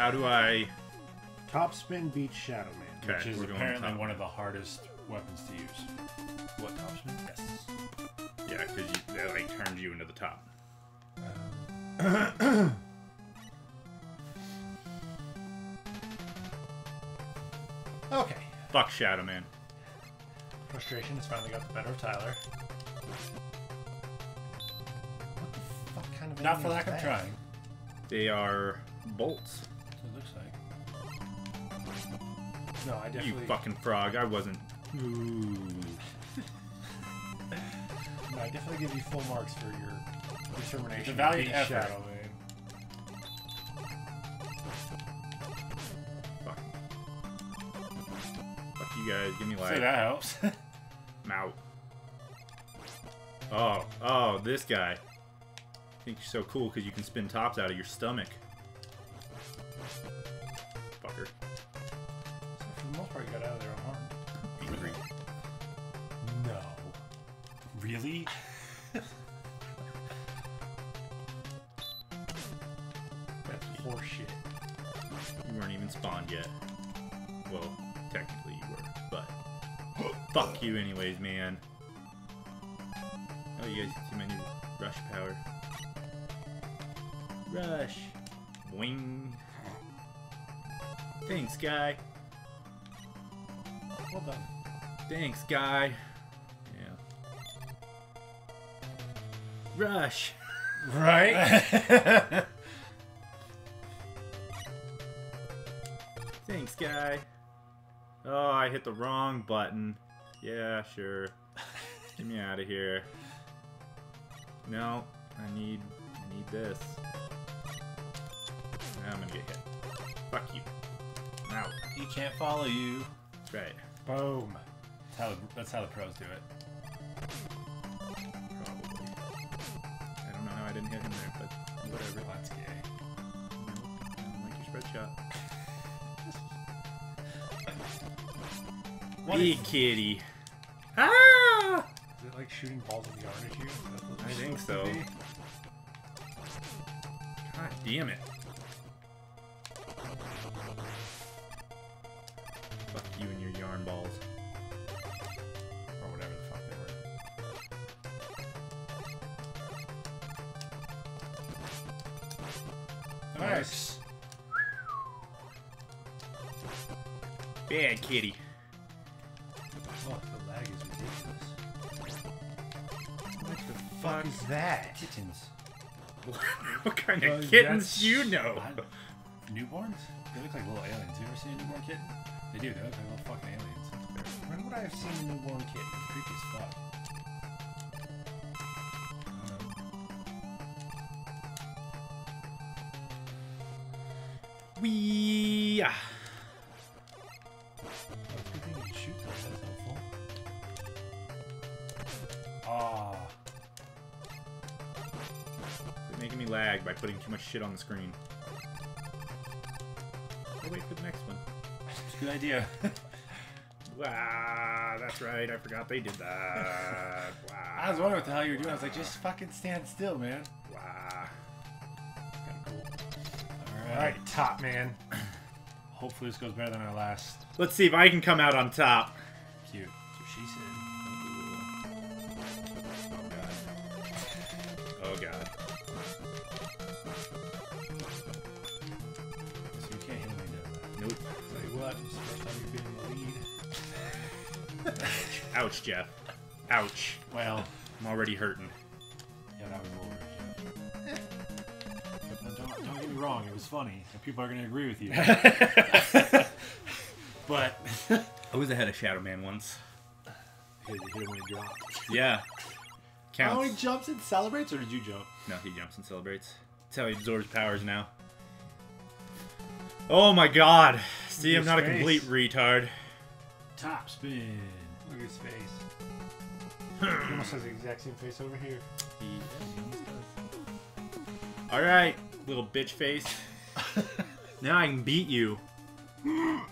How do I? Top spin beats Shadow Man. Okay, Which is we're going apparently top. one of the hardest weapons to use. What top spin? Yes. Yeah, because that like turns you into the top. Okay. Fuck Shadow Man. Frustration has finally got the better of Tyler. What the fuck kind of Not for lack of trying. They are bolts. That's what it looks like. No, I You fucking frog. I wasn't. Ooh. No, I definitely give you full marks for your determination. It's a to valiant effort. Shadow Man. Fuck. Fuck you guys. Give me So life. that helps. I'm out. Oh, oh, this guy. I think you're so cool because you can spin tops out of your stomach. Got out of there unharmed. Angry. No. really? That's horseshit. You weren't even spawned yet. Well, technically you were, but fuck you anyways, man. Oh, you guys can see my new rush power. Rush. Wing. Thanks, guy. Well done. Thanks, guy. Yeah. Rush. Right? Thanks, guy. Oh, I hit the wrong button. Yeah, sure. Get me out of here. No, I need, I need this. Now I'm gonna get hit. Fuck you. I'm out. he can't follow you. Right. Boom. That's how, that's how the pros do it. Probably. I don't know how I didn't hit him there, but whatever. That's gay. I don't like your spread shot. What Hey, kitty. Ah! Is it like shooting balls of yarn at you? I think so. God damn it. Yarn balls. Or whatever the fuck they were. Nice. Bad kitty. Oh, the lag is ridiculous. What the Fuck is that? Kittens. what kind of kittens do you know? I- Newborns? They look like little aliens. You ever seen a newborn kitten? They do. They look like little fucking aliens. When would I have seen a newborn kitten? Creepy as fuck. Wee. It's a good thing you can shoot those. That's helpful. Ah. Quit making me lag by putting too much shit on the screen. Wait for the next one. Good idea. Wow, that's right. I forgot they did that. Wow. I was wondering what the hell you were doing. I was like, just fucking stand still, man. Wow. Kind of cool. Alright. Alright, top man. Hopefully this goes better than our last. Let's see if I can come out on top. Cute. That's what she said. Oh god. Oh, so Ouch, Jeff. Ouch. Well, I'm already hurting. yeah, that was a little weird, Jeff. But uh, don't, don't get me wrong, it was funny, and people are going to agree with you. but I was ahead of Shadow Man once. him when he dropped. Yeah. Oh, he jumps and celebrates, or did you jump? No, he jumps and celebrates. That's how he absorbs powers now. Oh my god. See, I'm not a complete retard. Top spin. Look at his face. he almost has the exact same face over here. Alright, little bitch face. now I can beat you. Your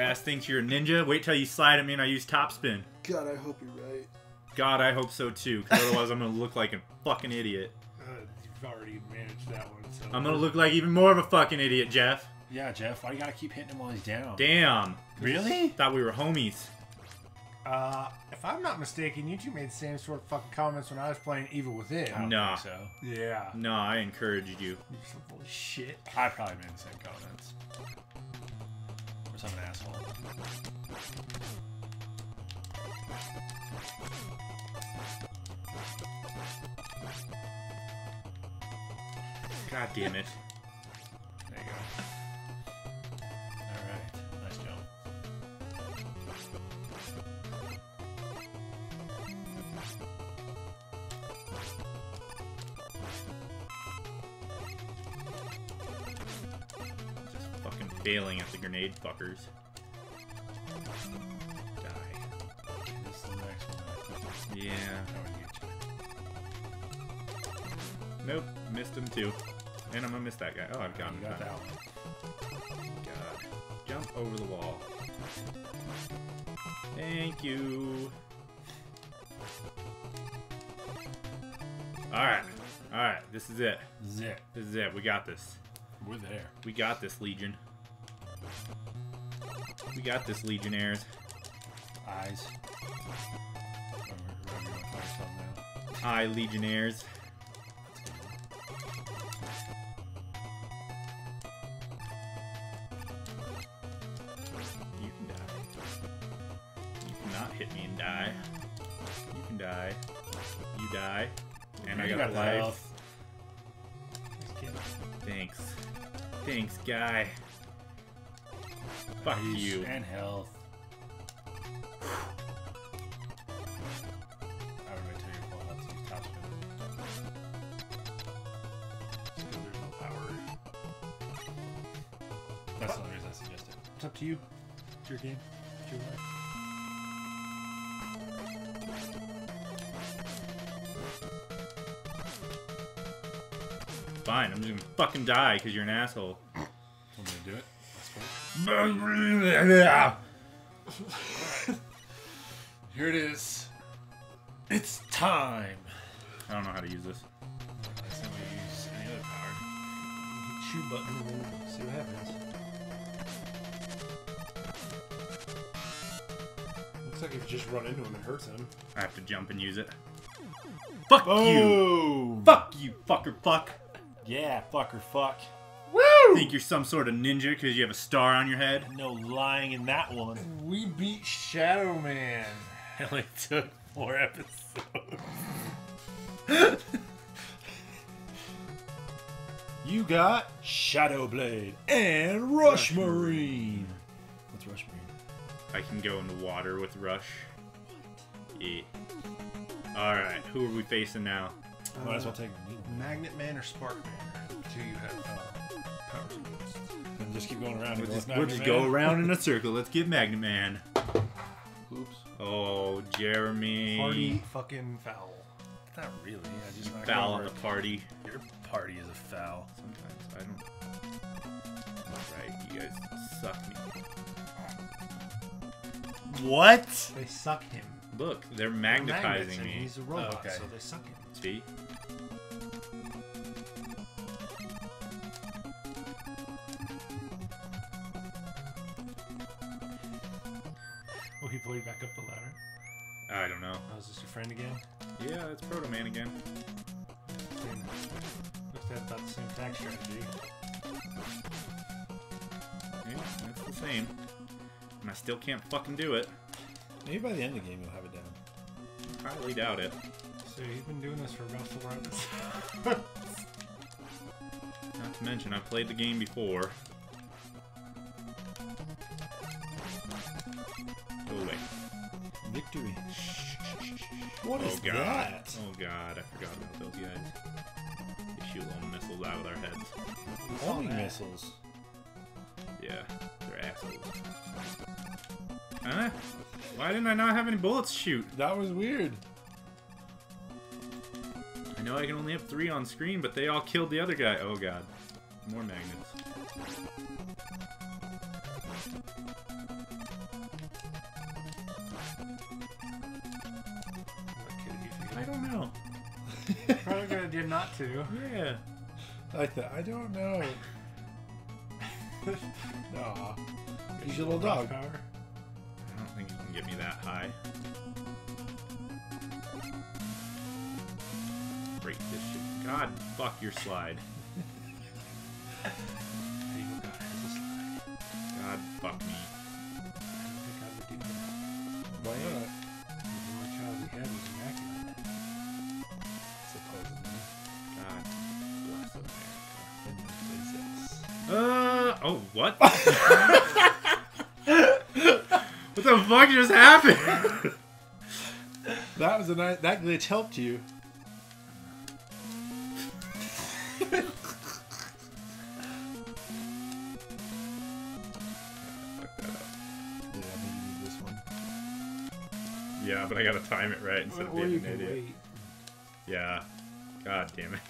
ass thinks you're a ninja. Wait till you slide at me and I use top spin. God, I hope you're right. God, I hope so too, because otherwise I'm gonna look like a fucking idiot. Uh, you've already managed that one. So I'm gonna look like even more of a fucking idiot, Jeff. Yeah, Jeff. Why you gotta keep hitting him while he's down? Damn. Really? Thought we were homies. Uh, if I'm not mistaken, you two made the same sort of fucking comments when I was playing Evil Within. I don't Nah. so. Yeah. No, I encouraged you. You're some full of shit. I probably made the same comments. Or some asshole. God damn it. There you go. Failing at the grenade fuckers. Die. This is the next one. Yeah. That would get you. Nope. Missed him too. And I'm gonna miss that guy. Oh, I've got him. Got that one. God. Jump over the wall. Thank you. Alright. Alright. This is it. Zip. This is it. We got this. We're there. We got this, Legion. We got this, Legionnaires. Eyes. Whatever- whatever you wanna call yourself now. Hi, Legionnaires. That's a good one. You can die. You cannot hit me and die. You can die. You die. And I You got, life. health. Just kidding. Thanks. Thanks, guy. Fuck you. And health. I would wait till you're full health to use top spin. Still, there's no power. That's the only reason I suggested. It's up to you. It's your game. It's your life. Fine, I'm just gonna fucking die because you're an asshole. Here it is. It's time. I don't know how to use this. We use any other power. Shoot button and see what happens. Looks like if you just run into him, it hurts him. I have to jump and use it. Fuck you! Fuck you, fucker fuck! Yeah, fucker fuck. Woo! Think you're some sort of ninja because you have a star on your head? No lying in that one. We beat Shadow Man. It only took four episodes. you got Shadow Blade and Rush Marine. What's Rush Marine? I can go in the water with Rush. Yeah. Alright, who are we facing now? Might as well take a. Magnet Man or Spark Man? Two you have uh, powers against. And just keep going around. We'll just, go we'll just go around in a circle. Let's get Magnet Man. Oops. Oh, Jeremy. Party fucking foul. Not really. I just knocked Foul on the party. Your party is a foul. Sometimes I don't. Alright, you guys suck me. What? They suck him. Look, they're They're magnetizing magnets, and me. He's a robot, Oh, okay. so they suck him. See? Will pull you back up the ladder? I don't know. Oh, is this your friend again? Yeah, it's Proto Man again. Same. Looks to have about the same attack strategy. Yeah, that's the same. And I still can't fucking do it. Maybe by the end of the game you'll have it down. I Highly doubt it. So you've been doing this for about four episodes. Not to mention, I've played the game before. What oh is god. that? Oh god, I forgot about those guys. They shoot little missiles out of their heads. Homing missiles. Yeah, they're assholes. Huh? Why didn't I not have any bullets shoot? That was weird. I know I can only have three on screen, but they all killed the other guy. Oh god. More magnets. Did not to. Yeah. Like that. I don't know. Aw. He's your little dog. Power. I don't think you can get me that high. Break this shit. God, fuck your slide. Hey, you got it. It's a slide. God, fuck me. I don't think I would do that. Why not? Oh, what? what the fuck just happened? That was a nice. That glitch helped you. Fuck that up. Yeah, maybe you need this one. Yeah, but I gotta time it right instead of being you an can idiot. wait. Yeah. God damn it.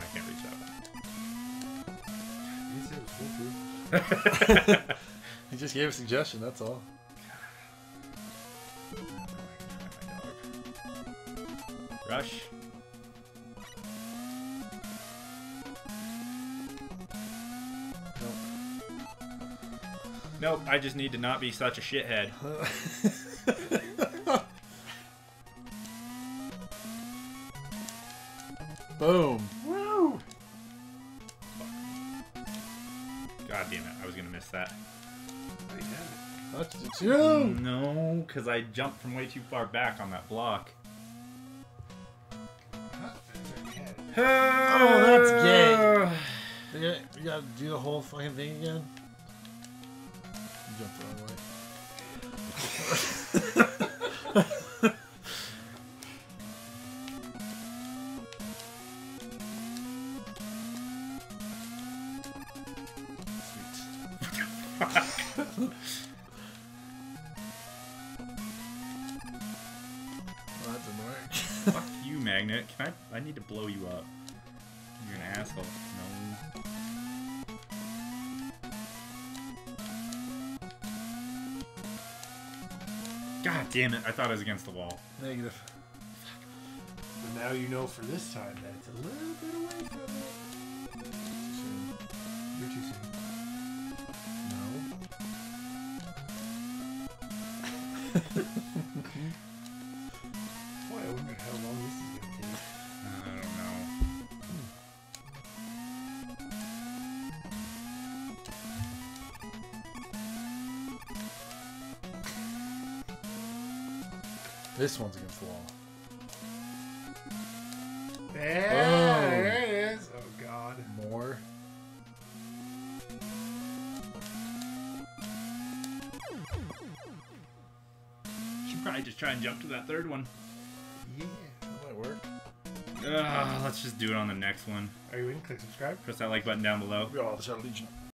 I can't reach You said it was foolproof. that. He just gave a suggestion. That's all. Rush. Nope, I just need to not be such a shithead. miss that. Oh, you. That's the two. No, because I jumped from way too far back on that block. Huh? There's our cat. Oh, that's gay. We gotta, you gotta do the whole fucking thing again. You jumped the wrong way. Well, that's annoying. Fuck you, Magnet. Can I? I need to blow you up. You're an asshole. No. God damn it! I thought I was against the wall. Negative. But now you know for this time that it's a little bit away from it. Soon. You're too soon. Boy, I wonder how long this is gonna take. I don't know. This one's against the wall. There, Oh. Probably just try and jump to that third one. Yeah. That might work. Ugh, let's just do it on the next one. Are you in? Click subscribe. Press that like button down below. We Oh, the Shadow Legion.